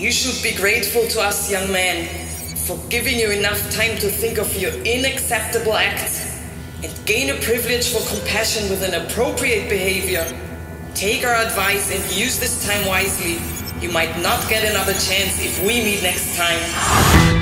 You should be grateful to us, young man, for giving you enough time to think of your unacceptable act and gain a privilege for compassion with an appropriate behavior. Take our advice and use this time wisely. You might not get another chance if we meet next time.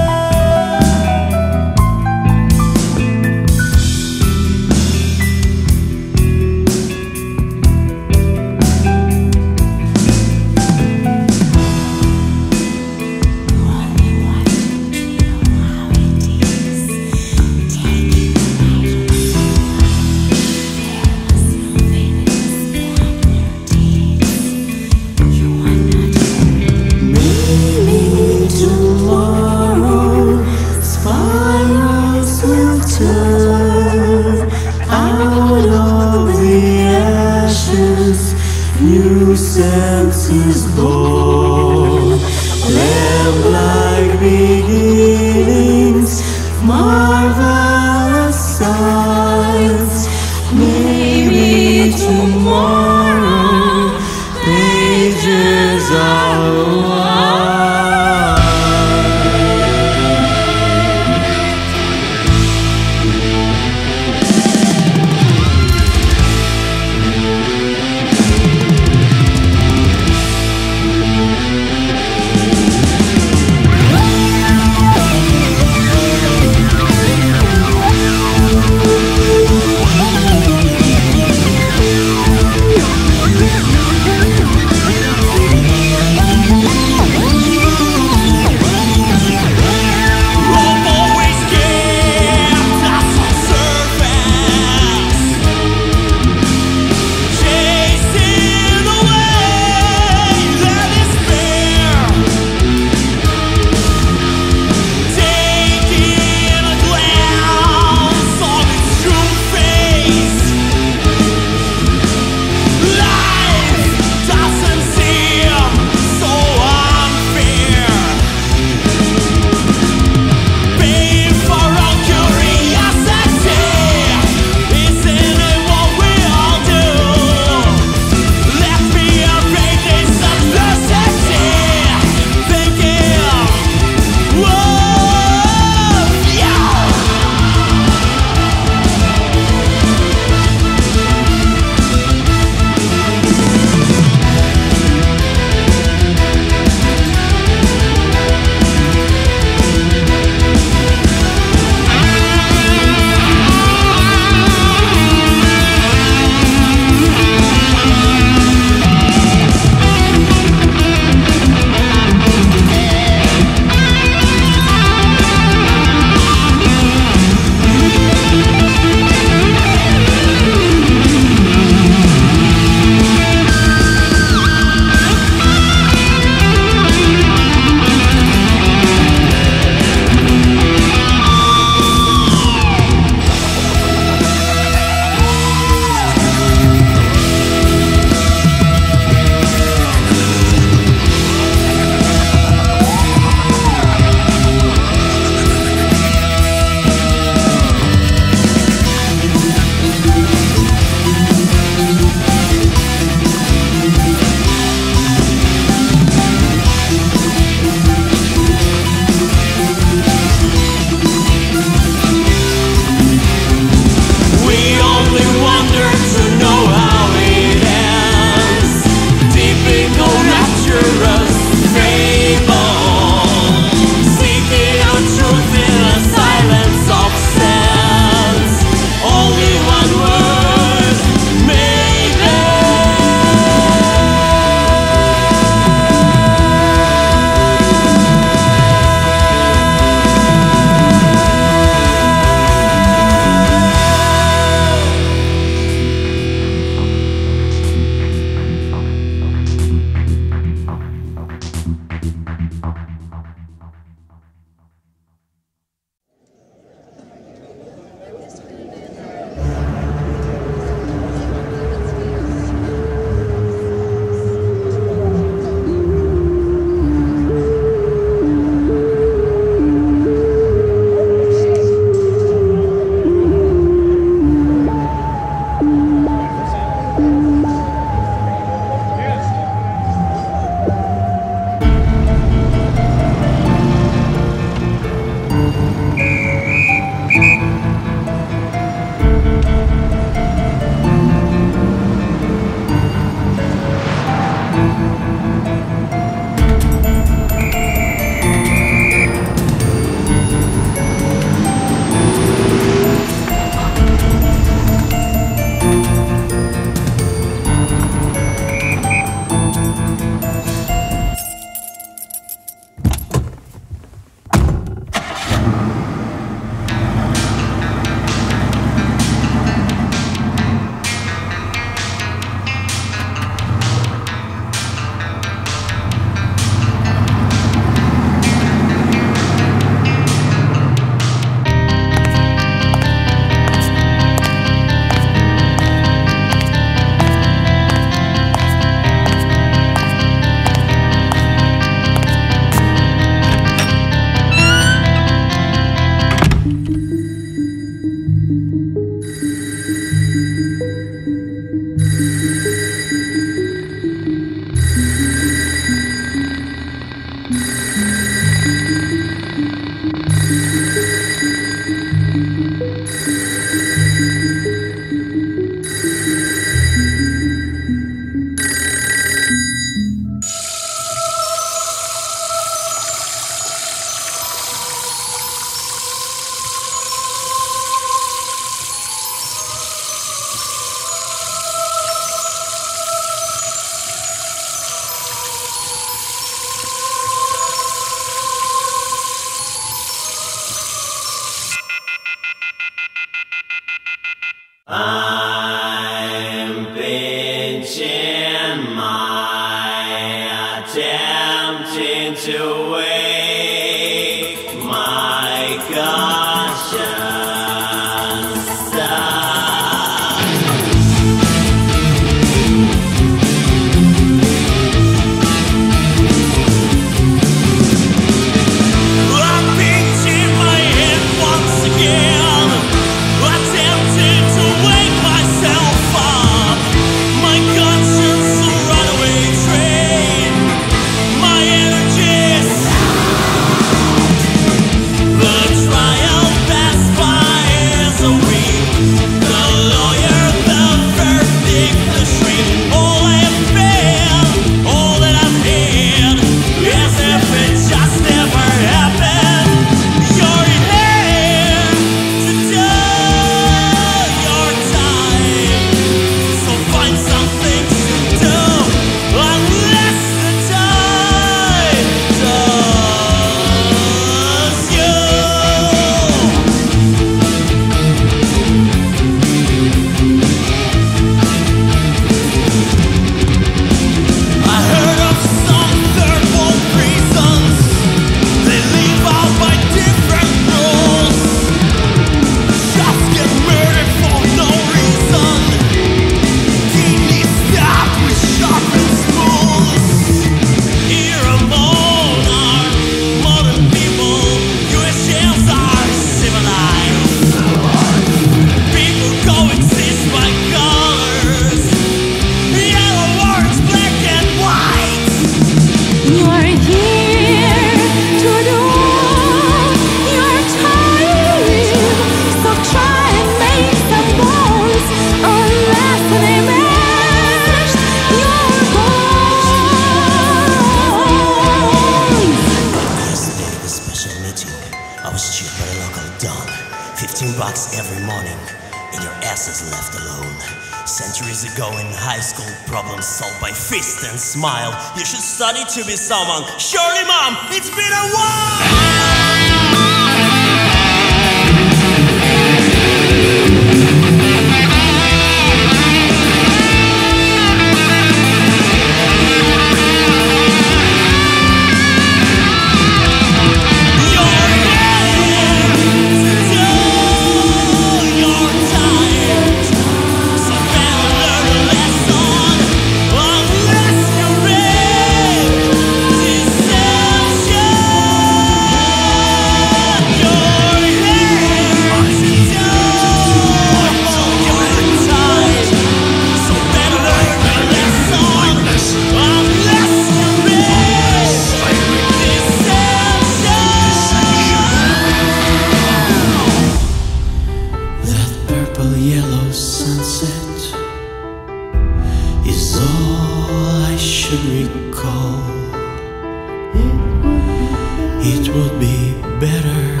It would be better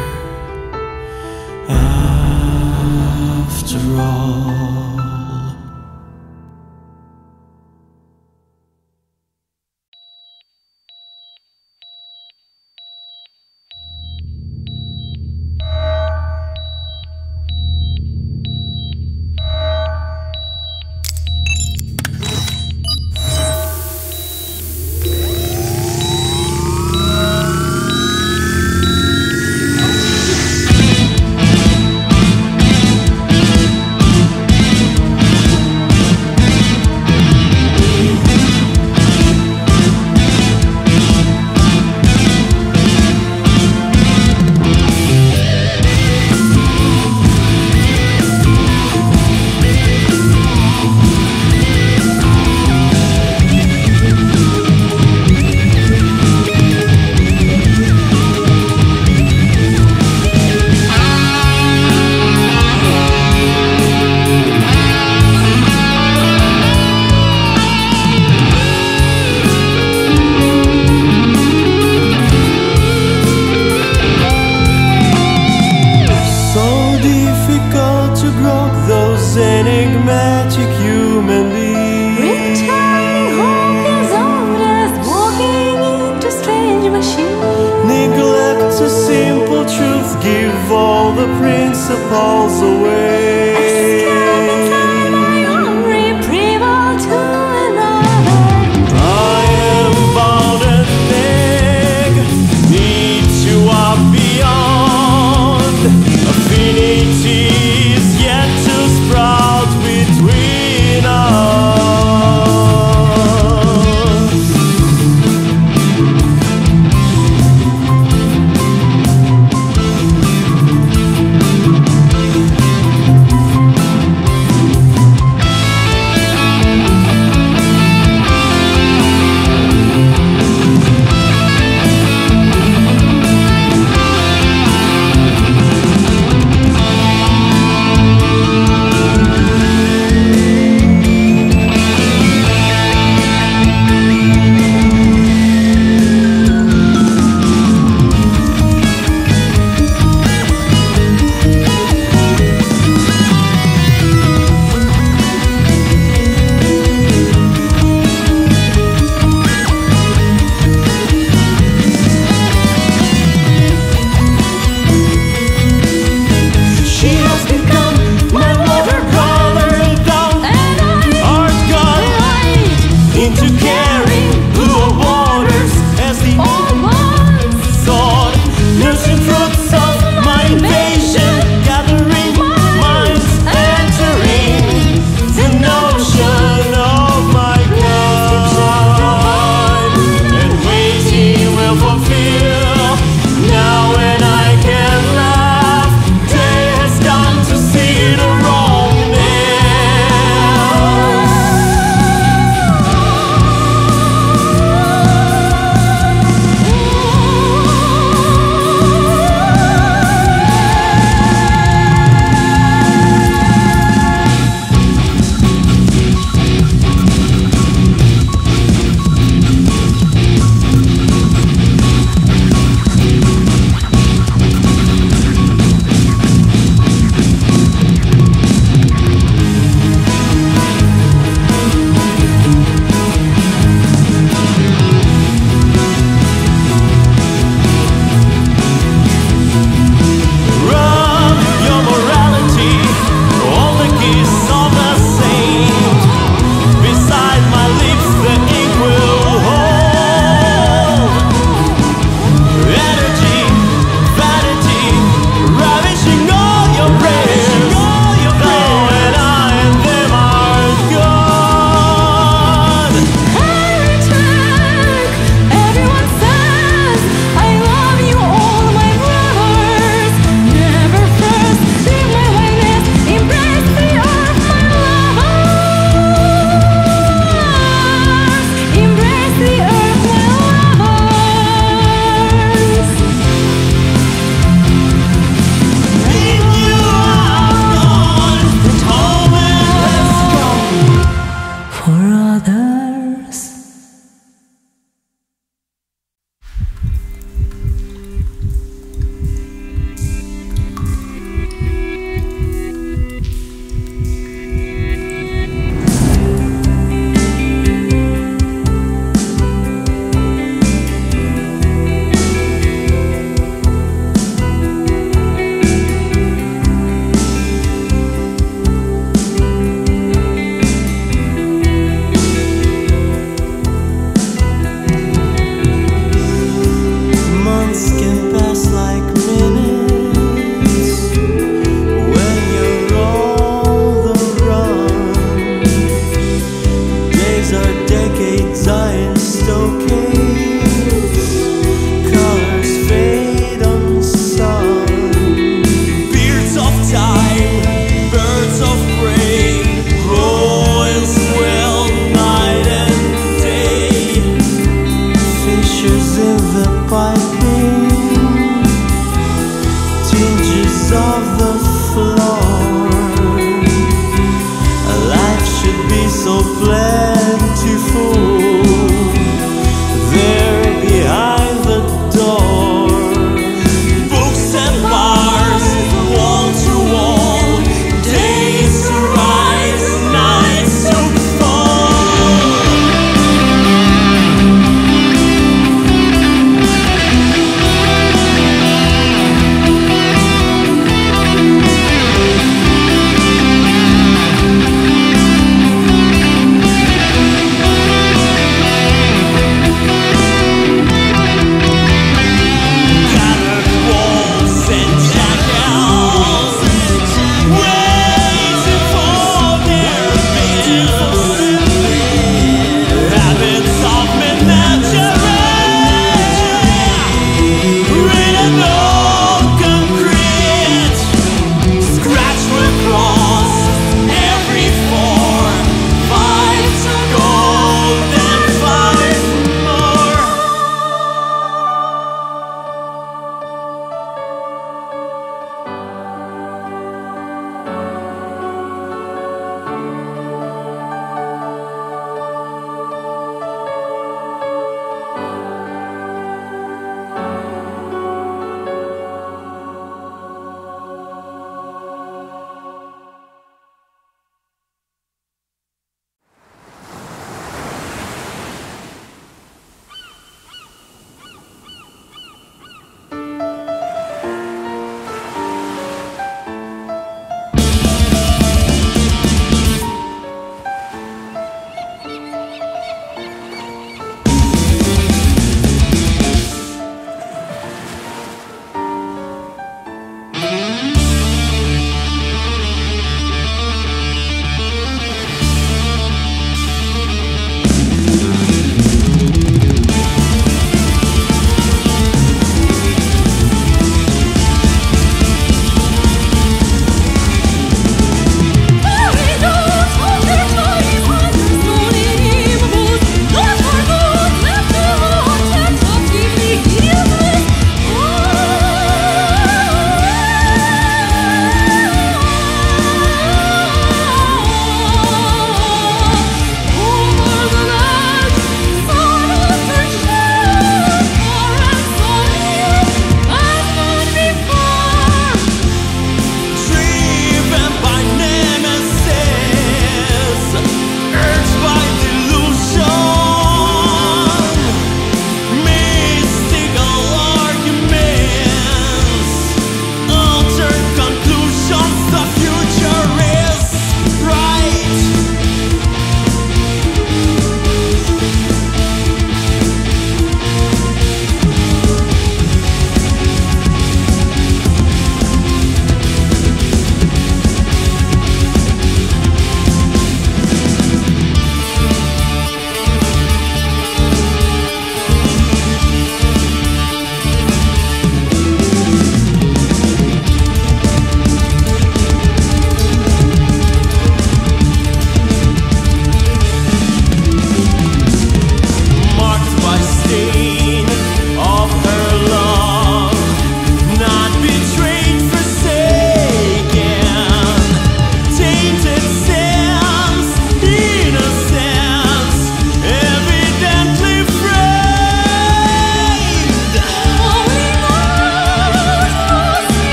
after all.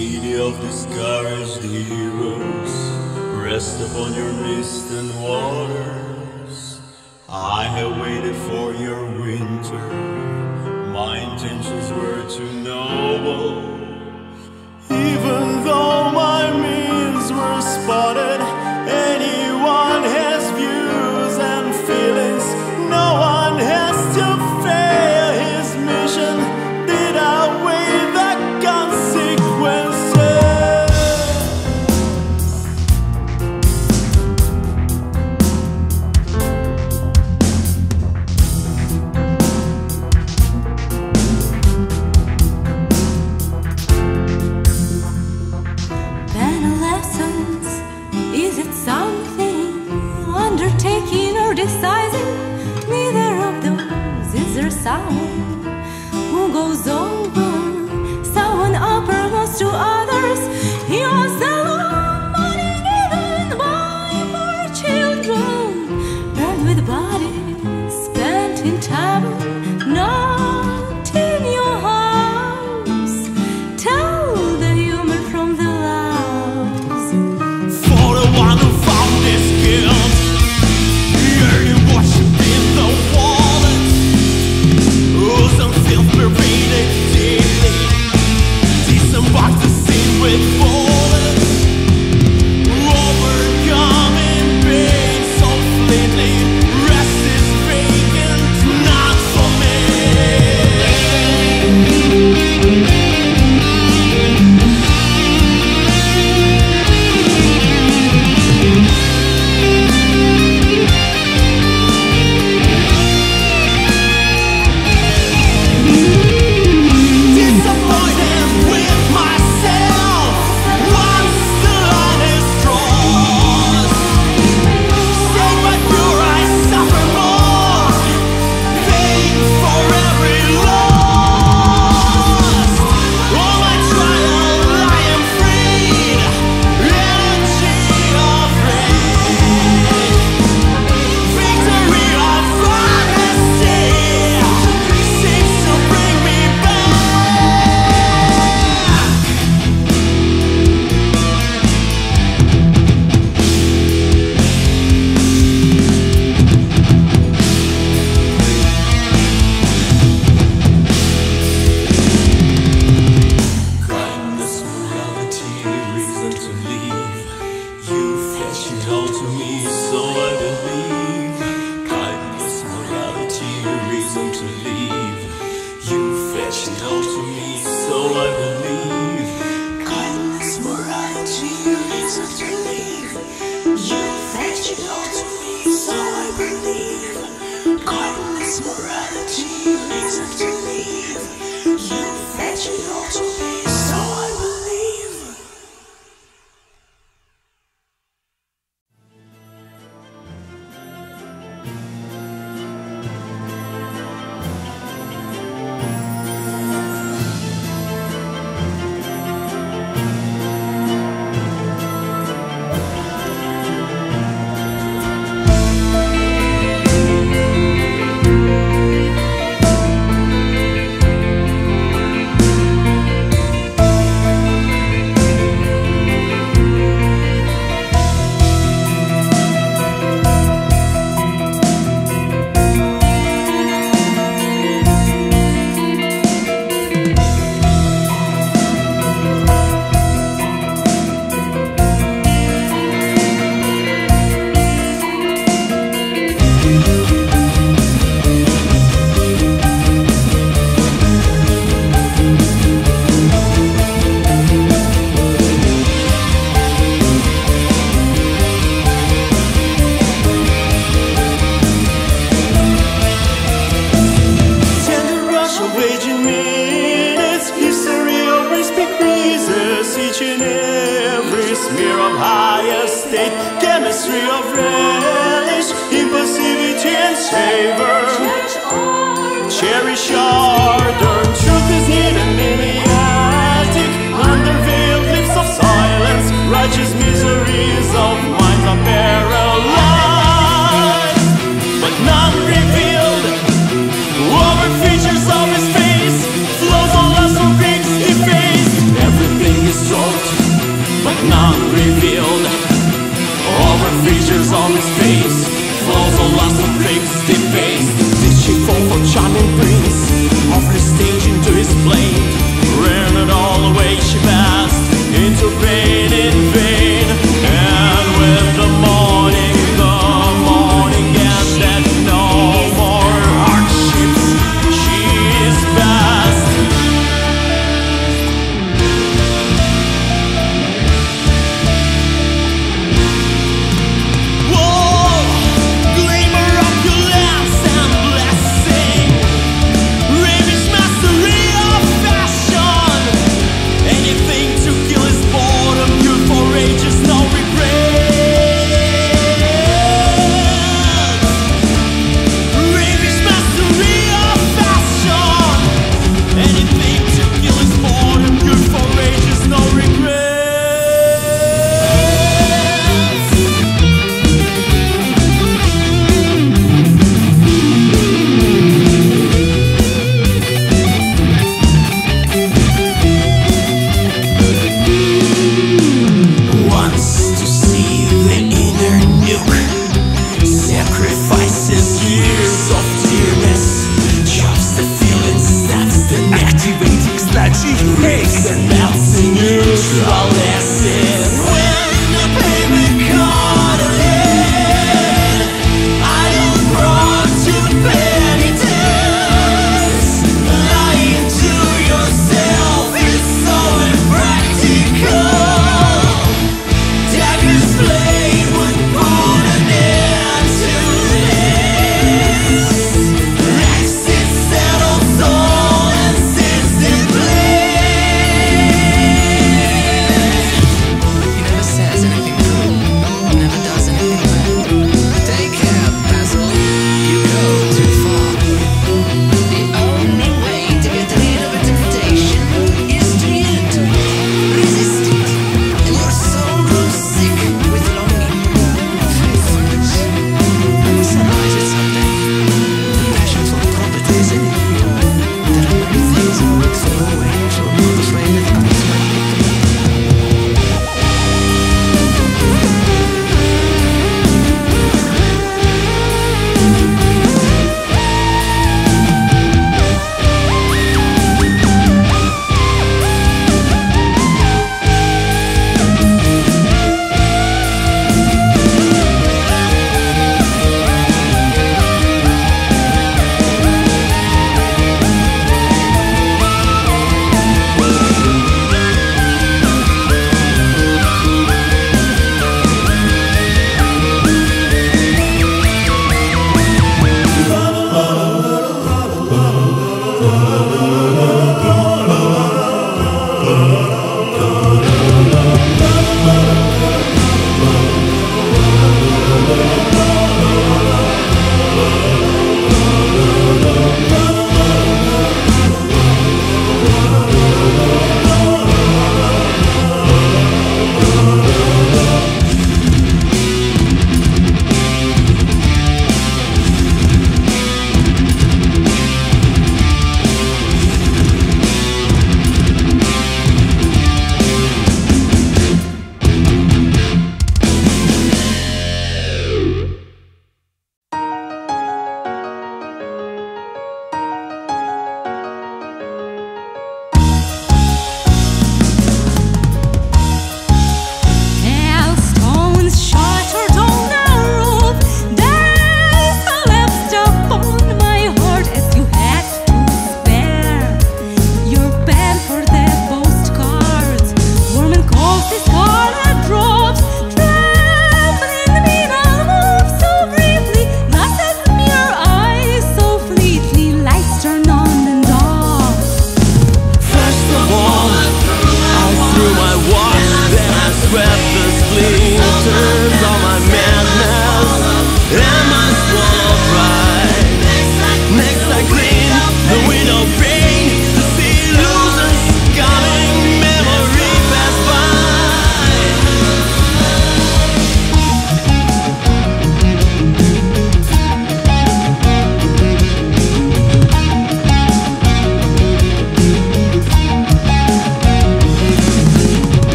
city of discouraged heroes, rest upon your mist and waters. I have waited for your winter, my intentions were too noble. Even though my means were spotted. higher state. Chemistry of relish, impulsivity and savor. Cherish all. running free.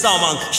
Study